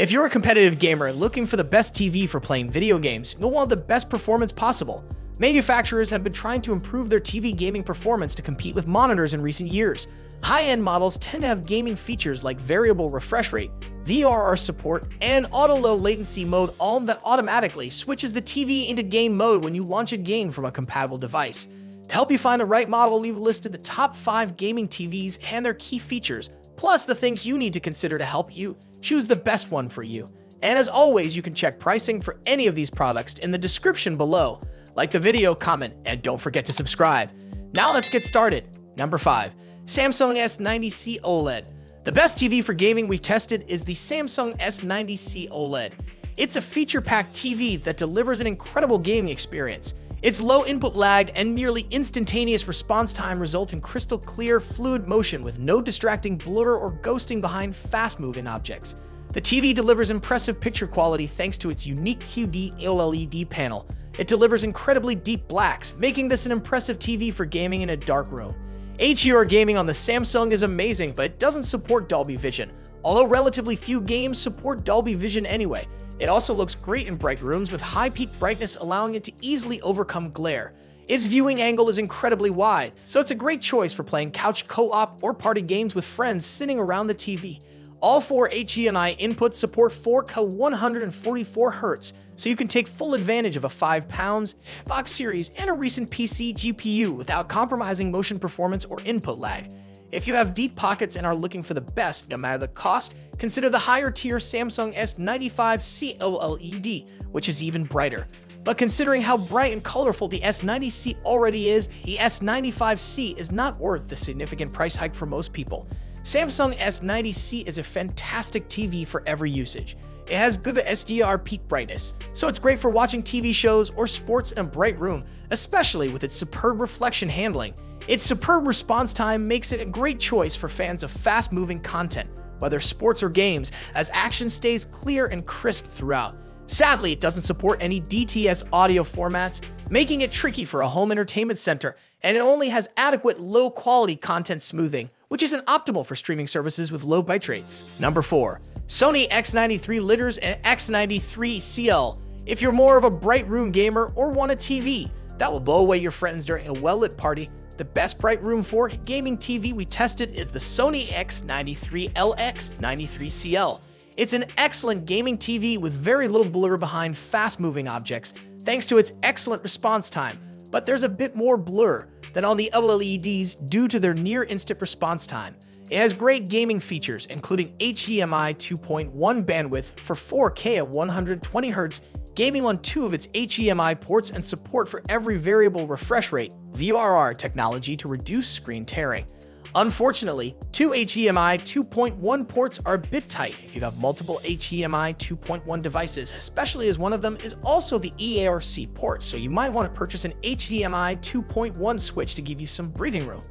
If you're a competitive gamer looking for the best TV for playing video games, you'll want the best performance possible. Manufacturers have been trying to improve their TV gaming performance to compete with monitors in recent years. High-end models tend to have gaming features like variable refresh rate, VRR support, and auto-low latency mode all that automatically switches the TV into game mode when you launch a game from a compatible device. To help you find the right model, we've listed the top 5 gaming TVs and their key features, plus the things you need to consider to help you choose the best one for you. And as always, you can check pricing for any of these products in the description below. Like the video, comment, and don't forget to subscribe. Now let's get started. Number 5. Samsung S90C OLED. The best TV for gaming we've tested is the Samsung S90C OLED. It's a feature-packed TV that delivers an incredible gaming experience. Its low input lag and nearly instantaneous response time result in crystal clear, fluid motion with no distracting blur or ghosting behind fast-moving objects. The TV delivers impressive picture quality thanks to its unique QD OLED panel. It delivers incredibly deep blacks, making this an impressive TV for gaming in a dark room. HDR gaming on the Samsung is amazing, but it doesn't support Dolby Vision, although relatively few games support Dolby Vision anyway. It also looks great in bright rooms with high peak brightness allowing it to easily overcome glare. Its viewing angle is incredibly wide, so it's a great choice for playing couch co-op or party games with friends sitting around the TV. All four HDMI inputs support 4K 144Hz, so you can take full advantage of a 5 pounds, Xbox Series, and a recent PC GPU without compromising motion performance or input lag. If you have deep pockets and are looking for the best, no matter the cost, consider the higher tier Samsung S95C OLED, which is even brighter. But considering how bright and colorful the S90C already is, the S95C is not worth the significant price hike for most people. Samsung S90C is a fantastic TV for every usage. It has good SDR peak brightness, so it's great for watching TV shows or sports in a bright room, especially with its superb reflection handling. Its superb response time makes it a great choice for fans of fast-moving content, whether sports or games, as action stays clear and crisp throughout. Sadly, it doesn't support any DTS audio formats, making it tricky for a home entertainment center, and it only has adequate low-quality content smoothing, which isn't optimal for streaming services with low bitrates. Number 4. Sony X93 Litters and X93 CL. If you're more of a bright room gamer or want a TV that will blow away your friends during a well-lit party, the best bright room for gaming TV we tested is the Sony X93LX93CL. It's an excellent gaming TV with very little blur behind fast-moving objects, thanks to its excellent response time, but there's a bit more blur than on the OLEDs due to their near-instant response time. It has great gaming features, including HDMI 2.1 bandwidth for 4K at 120Hz, gaming on two of its HDMI ports and support for every variable refresh rate, VRR technology to reduce screen tearing. Unfortunately, two HDMI 2.1 ports are a bit tight if you have multiple HDMI 2.1 devices, especially as one of them is also the eARC port, so you might want to purchase an HDMI 2.1 switch to give you some breathing room.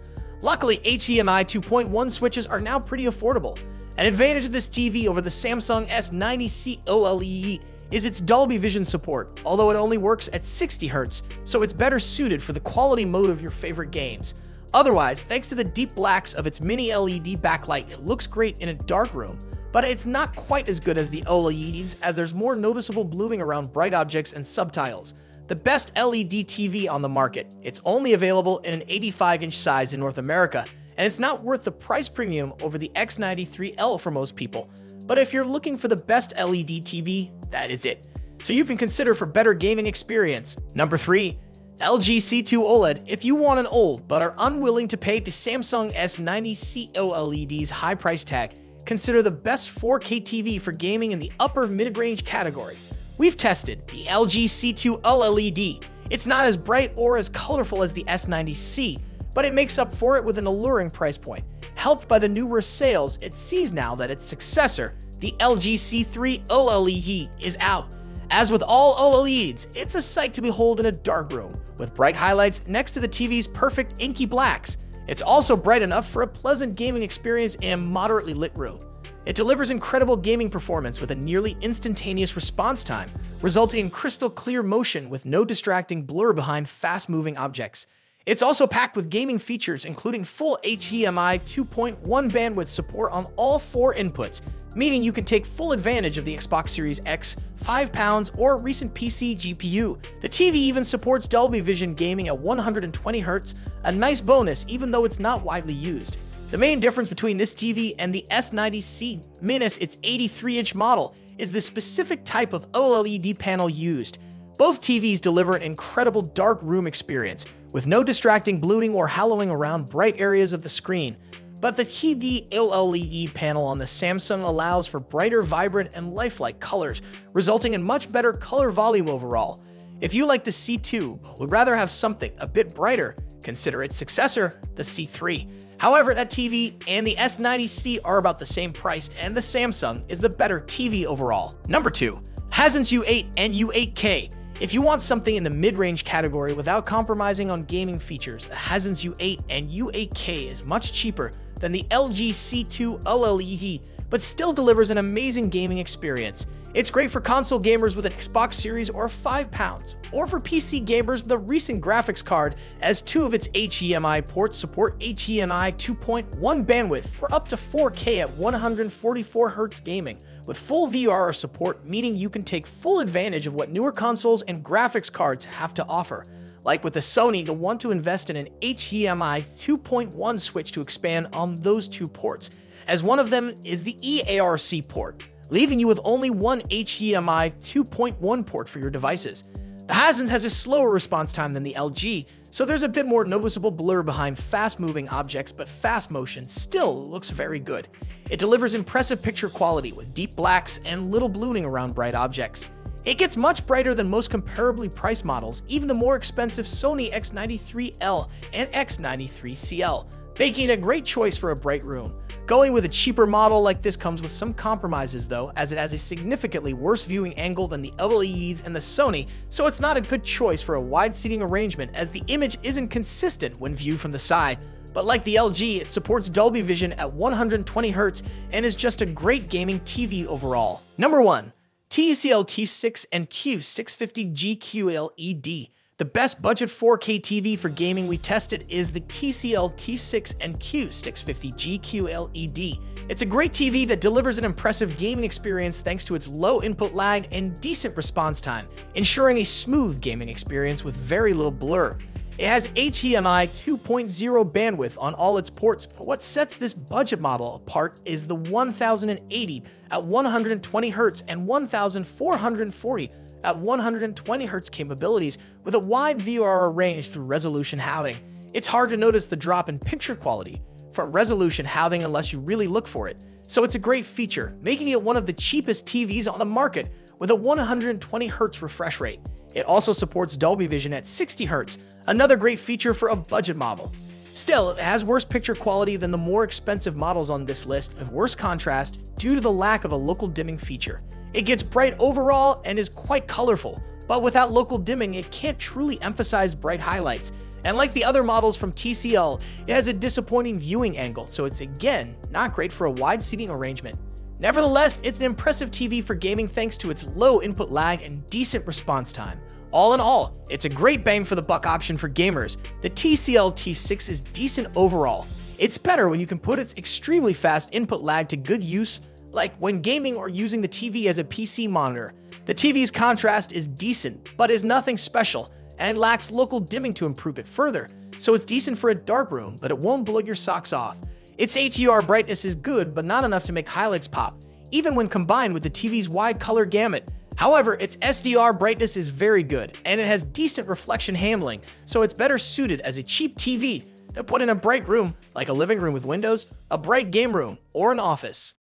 Luckily, HDMI 2.1 switches are now pretty affordable. An advantage of this TV over the Samsung S90C OLED is its Dolby Vision support, although it only works at 60Hz, so it's better suited for the quality mode of your favorite games. Otherwise, thanks to the deep blacks of its mini LED backlight, it looks great in a dark room, but it's not quite as good as the OLEDs as there's more noticeable blooming around bright objects and subtitles. The best LED TV on the market. It's only available in an 85 inch size in North America, and it's not worth the price premium over the X93L for most people. But if you're looking for the best LED TV, that is it. So you can consider for better gaming experience. Number 3. LG C2 OLED. If you want an OLED but are unwilling to pay the Samsung S90C OLED's high price tag, consider the best 4K TV for gaming in the upper mid-range category. We've tested the LG C2 OLED. It's not as bright or as colorful as the S90C, but it makes up for it with an alluring price point. Helped by the numerous sales, it sees now that its successor, the LG C3 OLED, is out as with all OLEDs, it's a sight to behold in a dark room, with bright highlights next to the TV's perfect inky blacks. It's also bright enough for a pleasant gaming experience in a moderately lit room. It delivers incredible gaming performance with a nearly instantaneous response time, resulting in crystal clear motion with no distracting blur behind fast-moving objects. It's also packed with gaming features, including full HDMI 2.1 bandwidth support on all four inputs, meaning you can take full advantage of the Xbox Series X, 5 pounds, or recent PC GPU. The TV even supports Dolby Vision gaming at 120Hz, a nice bonus even though it's not widely used. The main difference between this TV and the S90C minus its 83-inch model is the specific type of OLED panel used. Both TVs deliver an incredible dark room experience, with no distracting bluing or haloing around bright areas of the screen. But the QD OLED panel on the Samsung allows for brighter, vibrant, and lifelike colors, resulting in much better color volume overall. If you like the C2 but would rather have something a bit brighter, consider its successor, the C3. However, that TV and the S90C are about the same price, and the Samsung is the better TV overall. Number 2. Hisense U8 and U8K if you want something in the mid-range category without compromising on gaming features, the Hisense U8 and U8K is much cheaper than the LG C2 OLED, but still delivers an amazing gaming experience. It's great for console gamers with an Xbox Series or 5 pounds, or for PC gamers with a recent graphics card, as two of its HDMI ports support HDMI 2.1 bandwidth for up to 4K at 144Hz gaming, with full VRR support, meaning you can take full advantage of what newer consoles and graphics cards have to offer. Like with the Sony, you'll want to invest in an HDMI 2.1 switch to expand on those two ports, as one of them is the eARC port, leaving you with only one HDMI 2.1 port for your devices. The Hisense has a slower response time than the LG, so there's a bit more noticeable blur behind fast-moving objects, but fast motion still looks very good. It delivers impressive picture quality with deep blacks and little ballooning around bright objects. It gets much brighter than most comparably priced models, even the more expensive Sony X93L and X93CL, making it a great choice for a bright room. Going with a cheaper model like this comes with some compromises though, as it has a significantly worse viewing angle than the OLEDs and the Sony, so it's not a good choice for a wide seating arrangement as the image isn't consistent when viewed from the side. But like the LG, it supports Dolby Vision at 120Hz and is just a great gaming TV overall. Number 1. TCL Q6 and Q650G QLED. The best budget 4K TV for gaming we tested is the TCL Q6 and Q650G QLED. It's a great TV that delivers an impressive gaming experience thanks to its low input lag and decent response time, ensuring a smooth gaming experience with very little blur. It has HDMI 2.0 bandwidth on all its ports, but what sets this budget model apart is the 1080 at 120Hz and 1440 at 120Hz capabilities with a wide VRR range through resolution halving. It's hard to notice the drop in picture quality from resolution halving unless you really look for it, so it's a great feature, making it one of the cheapest TVs on the market with a 120Hz refresh rate. It also supports Dolby Vision at 60Hz, another great feature for a budget model. Still, it has worse picture quality than the more expensive models on this list of worse contrast due to the lack of a local dimming feature. It gets bright overall and is quite colorful, but without local dimming, it can't truly emphasize bright highlights. And like the other models from TCL, it has a disappointing viewing angle, so it's again not great for a wide seating arrangement. Nevertheless, it's an impressive TV for gaming thanks to its low input lag and decent response time. All in all, it's a great bang for the buck option for gamers. The TCL Q6 is decent overall. It's better when you can put its extremely fast input lag to good use, like when gaming or using the TV as a PC monitor. The TV's contrast is decent, but is nothing special, and lacks local dimming to improve it further, so it's decent for a dark room, but it won't blow your socks off. Its HDR brightness is good, but not enough to make highlights pop, even when combined with the TV's wide color gamut. However, its SDR brightness is very good, and it has decent reflection handling, so it's better suited as a cheap TV that put in a bright room, like a living room with windows, a bright game room, or an office.